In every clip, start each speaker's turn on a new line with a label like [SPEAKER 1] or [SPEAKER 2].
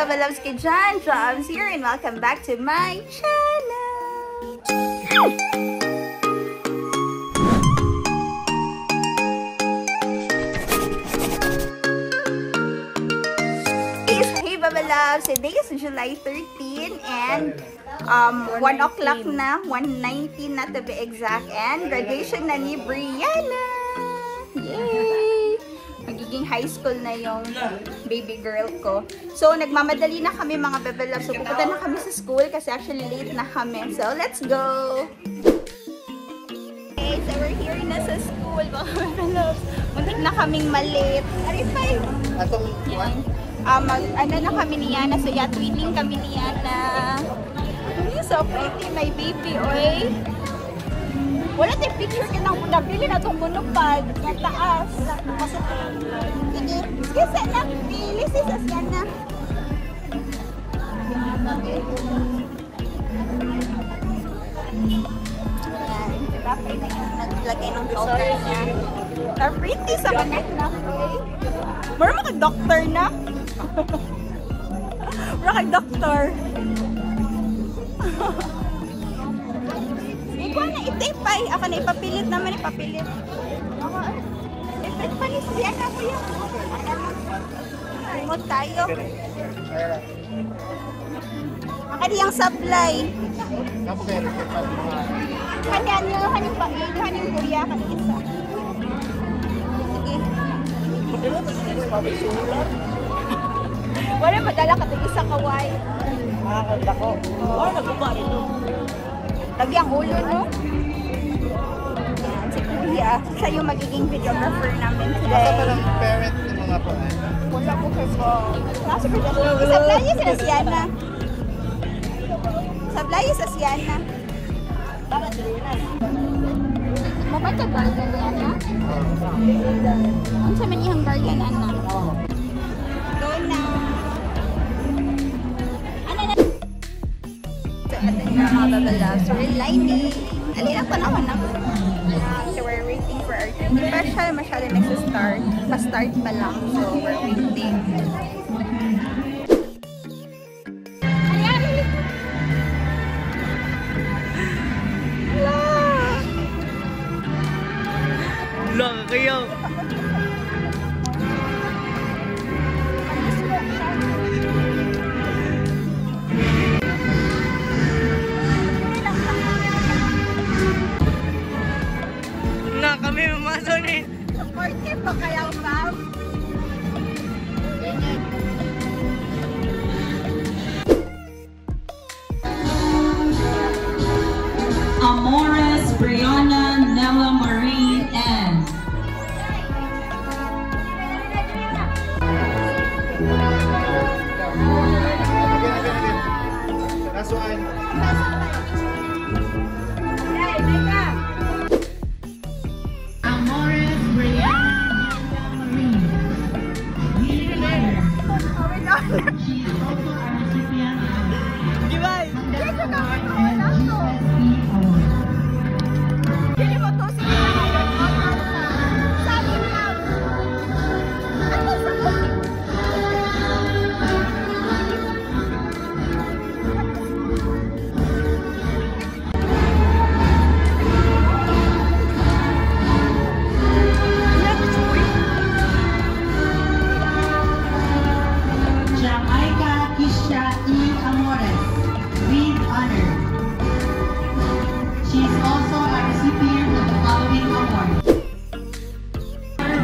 [SPEAKER 1] Baba Loves kay John Drums here and welcome back to my channel! Hey Baba Loves! Today is July 13 and um, 1 o'clock na, 1.19 na to be exact and graduation na ni Brianna! Yay! Magiging high school na yung baby girl ko. So, nagmamadali na kami mga Baba Loves. So, pupunta na kami sa school kasi actually late na kami. So, let's go! Okay, so we're here na sa school mga Baba Loves. Muntik na kaming malate. Arifay!
[SPEAKER 2] Atong
[SPEAKER 1] Yan. Um, mag, ano na kami ni Yana. So, yeah, tweeting kami ni Yana. Ay, so pretty, my baby, oy. Wala tayong picture ka nang nabili na itong monopod. Yung taas. Sige, sige, sana. Pili si Sasyana. Ayan, diba? Naglagay ng cover niya. Pretty sa mga oy. Mara mo doctor na. Mara kay doctor. Ikaw na itipay. Ako na ipapilit naman, ipapilit. Ako, ipit pa ni siya na kuya. Remote tayo. Ako diyang supply.
[SPEAKER 2] Rin
[SPEAKER 1] Kanya niyo, kanyang pa, kanyang kuya, kanyang isa. Sige. Wala madala ka ito sa kaway.
[SPEAKER 2] Makakanda ko. Oh, nagbuka ito.
[SPEAKER 1] Lagi ang ulo, no? Yan, si Kuya. Siya yung magiging videographer namin
[SPEAKER 2] Asa
[SPEAKER 1] today.
[SPEAKER 2] pa lang parent ng mga po.
[SPEAKER 1] Wala po kasi po. Nasa ko dyan. Sa playa sila Siana. Sa playa sa Siana. Mabay ka guardian ni Ana? Ang sa manihang guardian, Ana? Go na! So, ito yung mga babala. So, we're lining. Alina pa naman na. So, we're waiting for our. Hindi pa siya masyado nagsa-start. Pa-start pa lang. So, we're waiting.
[SPEAKER 3] Lang kayo.
[SPEAKER 1] Ha ha ha!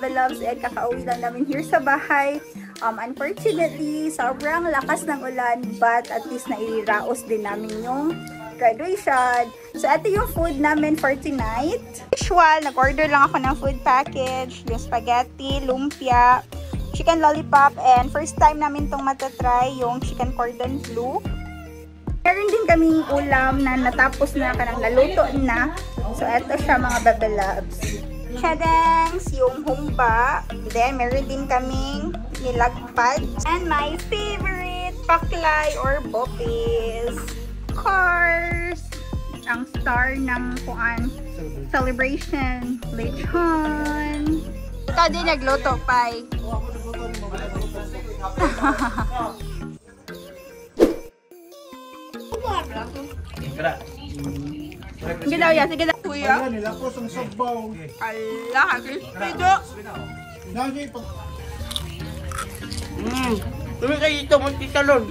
[SPEAKER 1] 4.40 na mga Bebe Loves and kakauwi lang namin here sa bahay. Um, unfortunately, sobrang lakas ng ulan but at least nairiraos din namin yung graduation. So, ito yung food namin for tonight. Usual, nag-order lang ako ng food package. Yung spaghetti, lumpia, chicken lollipop, and first time namin tong matatry yung chicken cordon bleu. Meron din kaming ulam na natapos na, kanang naluto na. So, eto siya mga babalabs. Chedangs, yung humba. Then, meron din kaming nilagpad. And my favorite, paklay or bopis. Cars. Ang star ng kuan celebration. Lechon. Ikaw din nagluto, Pai. Sige daw, ya. Sige daw, kuya.
[SPEAKER 2] Ayan, nila ko sa sabaw.
[SPEAKER 1] Allah, crispy do.
[SPEAKER 2] Lagi pag
[SPEAKER 3] Hmm. Tumi kayo dito, Monty Salon.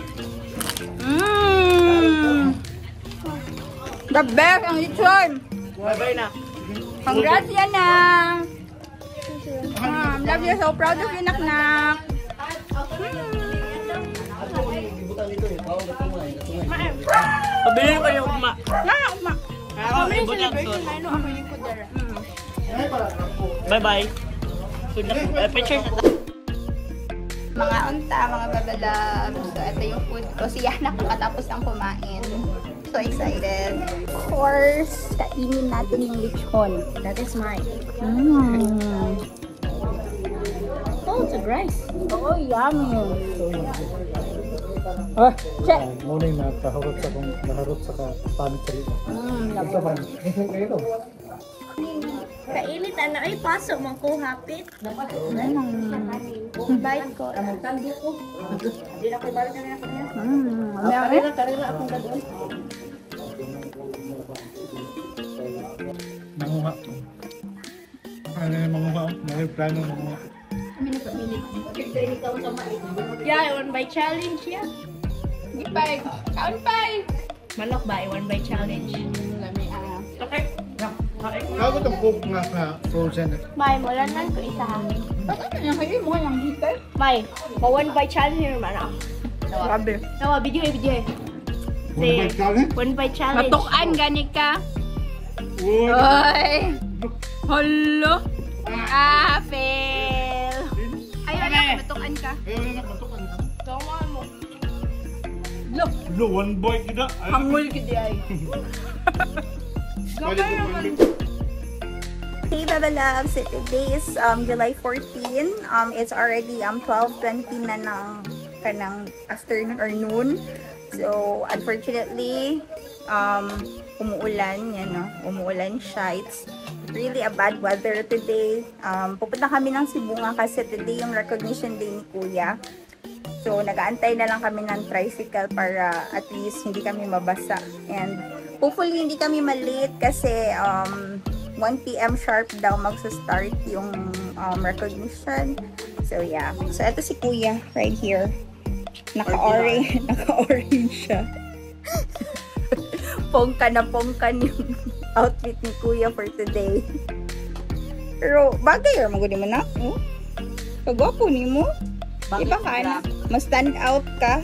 [SPEAKER 1] Mmm. The best ang lechon.
[SPEAKER 3] Bye-bye na.
[SPEAKER 1] Congrats yan na. Um, love you. So proud of you, nak-nak.
[SPEAKER 3] Pabili pa yung uma.
[SPEAKER 1] Nak, ma.
[SPEAKER 3] Ako, ibon lang to. Bye-bye. Good luck. Eh, picture sa
[SPEAKER 1] Mga unta, mga babalab. So, ito yung food ko. Siya na ko katapos ang kumain. So excited. Of course, kainin natin yung lechon.
[SPEAKER 4] That is mine.
[SPEAKER 1] Mmm.
[SPEAKER 4] Oh, it's a rice.
[SPEAKER 1] Oh, yummy. Ah, check.
[SPEAKER 2] Muna yung nakaharot sa kong naharot sa kapanit sa lito.
[SPEAKER 1] Mmm,
[SPEAKER 2] Ito ba? Ito kayo
[SPEAKER 4] Kainit ano ay paso man ko hapit.
[SPEAKER 1] Bite ko.
[SPEAKER 4] Di na ko balik na ako niya.
[SPEAKER 1] Mmm,
[SPEAKER 4] Karila karila akong gadon.
[SPEAKER 2] Manguha. Ano yung manguha? May plano manguha.
[SPEAKER 4] Yeah, one by challenge yeah.
[SPEAKER 1] Di pa, kaon pa.
[SPEAKER 4] Manok ba? One by challenge.
[SPEAKER 3] Okay.
[SPEAKER 2] Ako itong cook nga sa frozen.
[SPEAKER 4] May, wala nan ko isa ha.
[SPEAKER 1] Bakit ano kayo mo yung hital?
[SPEAKER 4] May, ma one by challenge here man ah.
[SPEAKER 1] Grabe.
[SPEAKER 4] Nawa, video eh, video eh.
[SPEAKER 2] One bite challenge?
[SPEAKER 4] One by challenge.
[SPEAKER 1] Matukan gani ka.
[SPEAKER 2] Uy!
[SPEAKER 1] Hello! Ah, na, matukan ka.
[SPEAKER 2] Na nakatukan ka.
[SPEAKER 4] Tama mo.
[SPEAKER 2] Lo, one bite kita.
[SPEAKER 1] Hangul ka di ay.
[SPEAKER 2] Pwede ko man.
[SPEAKER 1] Hey Baba Loves, so today is um, July 14. Um, it's already um, 12.20 na ng kanang afternoon or noon. So, unfortunately, um, umuulan, yan no, umuulan siya. It's really a bad weather today. Um, pupunta kami ng Sibunga kasi today yung recognition day ni Kuya. So, nagaantay na lang kami ng tricycle para at least hindi kami mabasa. And hopefully hindi kami malate kasi um, 1 p.m. sharp daw magsa-start yung um, recognition. So, yeah. So, ito si Kuya right here. Naka-orange. Naka-orange siya. pongka na pongkan yung outfit ni Kuya for today. Pero, bagay or magudi mo na. Oh? Kagwapo ni mo. Iba ka na. Mas stand out ka.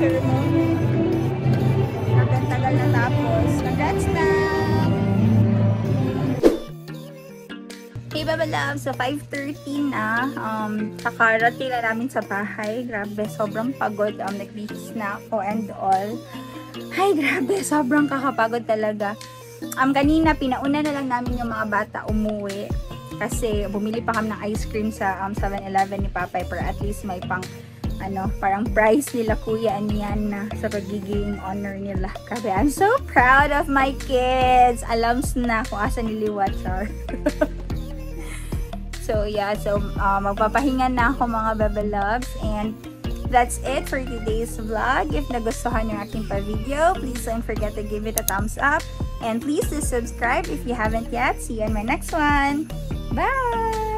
[SPEAKER 3] ceremony.
[SPEAKER 2] Hanggang tagal natapos. Congrats na! Hey,
[SPEAKER 1] babalam! So, 5.30 na. Um, kakarating na namin sa bahay. Grabe, sobrang pagod. Um, Nag-beach na ako and all. Ay, grabe. Sobrang kakapagod talaga. Um, kanina, pinauna na lang namin yung mga bata umuwi. Kasi, bumili pa kami ng ice cream sa um, 7-Eleven ni Papay. Pero at least may pang ano, parang prize nila kuya niyan na sa pagiging honor nila. Grabe, I'm so proud of my kids. Alams na kung asa niliwat, char. so, yeah. So, uh, magpapahinga na ako mga bebe loves. And that's it for today's vlog. If nagustuhan yung aking pa-video, please don't forget to give it a thumbs up. And please subscribe if you haven't yet. See you in my next one. Bye!